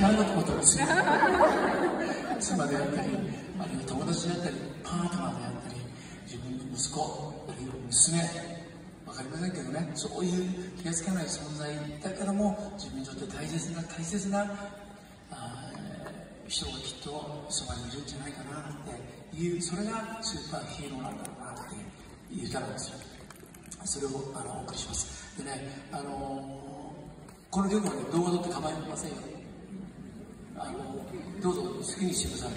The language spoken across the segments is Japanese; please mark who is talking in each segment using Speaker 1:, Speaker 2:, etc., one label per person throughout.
Speaker 1: 何のことです。よ妻であったりある。いは友達であったりパートナーであったり自分の息子あるいは娘分かりませんけどね。そういう気が付かない存在だけども自分にとって大切な大切な人がきっとそばにいるんじゃないかなっていうそれがスーパーヒーローなんだろうなっていう歌なんですよ。それをあのお送りします。でねあのこの曲はね動画撮って構いませんよ。どうぞ好きにしてくださ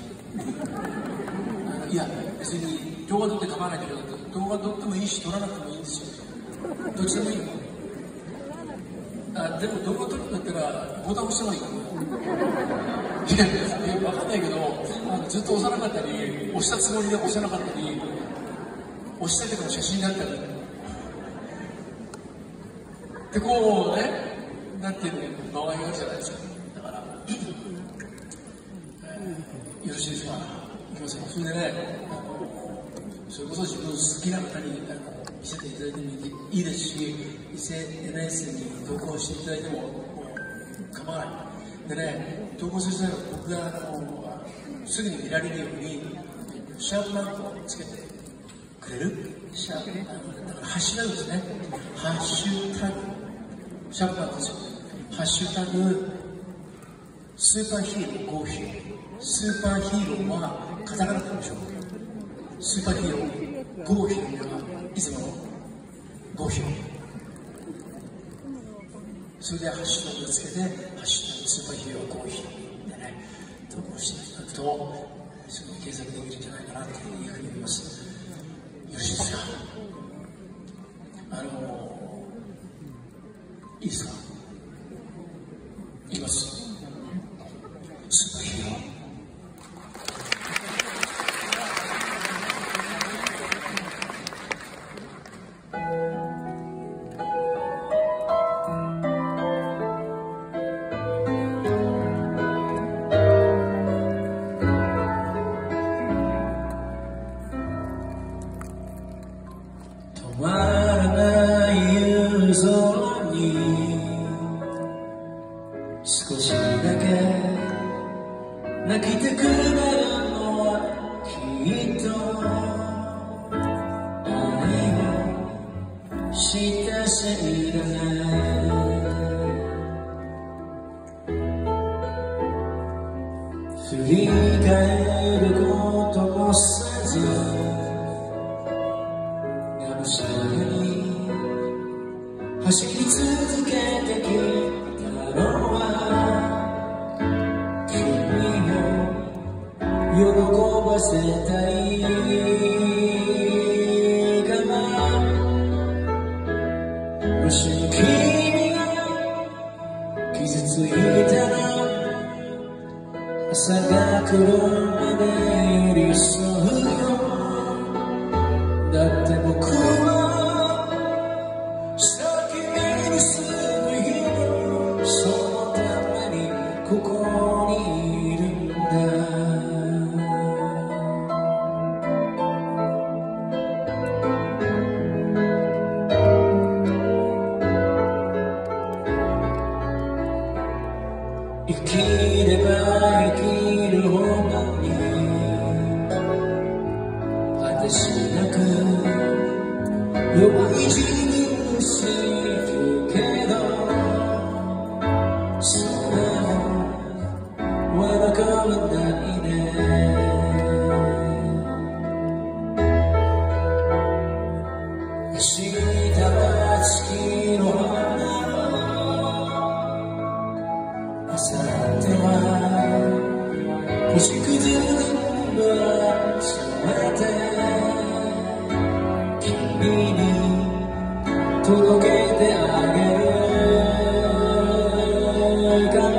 Speaker 1: いいや別に動画撮って構わないけど動画撮ってもいいし撮らなくてもいいんですよ。どっちでもいいのあでも動画撮るんだったらボタン押してもいいかいや、分かんないけど、あのずっと押さなかったり、押したつもりで押さなかったり、押したけども写真だったり。で、こうね、なってる場合があるじゃないですか。だから、えー、よろしいですか。いきますよ。それでね、それこそ自分好きな方にあの見せていただいてもいいですし、SNS に投稿していただいても構わない。でね、東郷先生は僕があのすぐに見られるように、シャープマークをつけてくれる？シャープだからハッシュタグですね。ハッシュタグ。シャープマークですよ。ハッシュタグ、スーパーヒーロー合否。スーパーヒーローはカタカナでしょう。スーパーヒーロー合否はいつもの合否。それでハッシュタグをつけて、ハッシュタグスーパーヒーローコーヒーでね、投稿していただくと、すごい検索できるんじゃないかなというふうに思います。よろしいですかあの、いいですか少しだけ泣きてくれるのはきっと愛をしたせいだね。振り返ることもせずがしゃらに走り続けてきたばせたいかなもし君が傷ついたら朝が来るまで寄り添うよ。だって僕は弱い自分を知るけどは分からないね知った月の花あさっては星屑にも冷て届けてあげるから。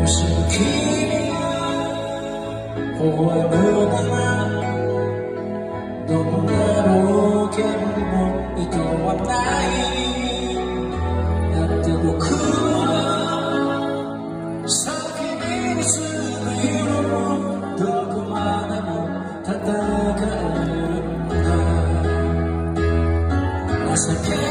Speaker 1: もしも君が微笑むならどんな冒険も厭わない。once again.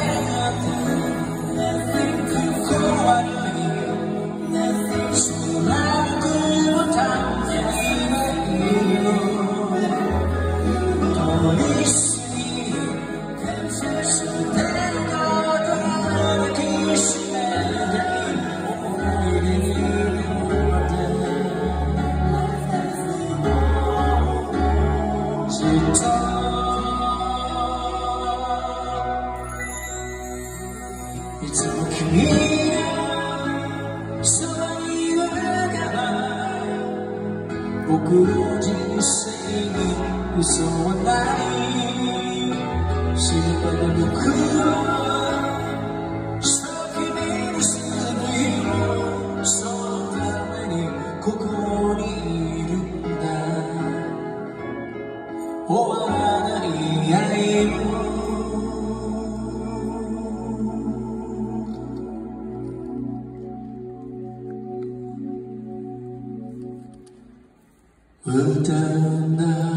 Speaker 1: 僕の人生に嘘はない。死ぬため僕の Until now.